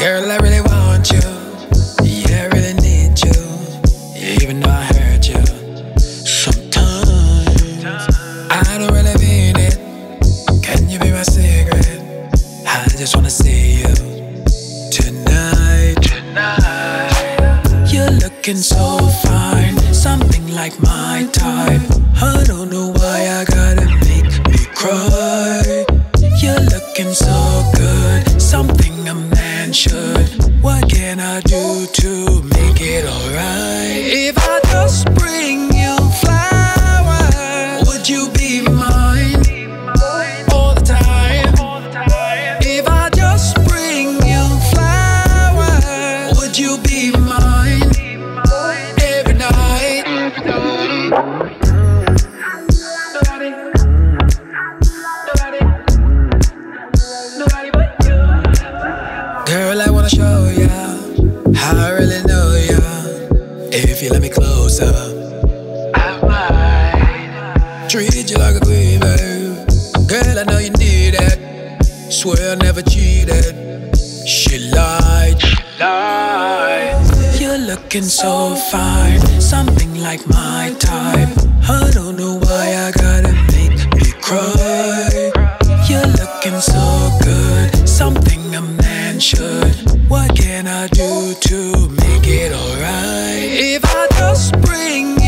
Girl, I really want you. Yeah, I really need you. Yeah, even though I hurt you. Sometimes I don't really mean it. Can you be my secret? I just wanna see you tonight. Tonight. You're looking so fine, something like my type. I don't know why I gotta make me cry. Can I do to I really know ya. If you let me closer, I might treat you like a queen, babe. Girl, I know you need it. Swear I never cheated. She lied, she lied. You're looking so fine, something like my type. I don't know why I gotta make What can I do to make it alright? If I just bring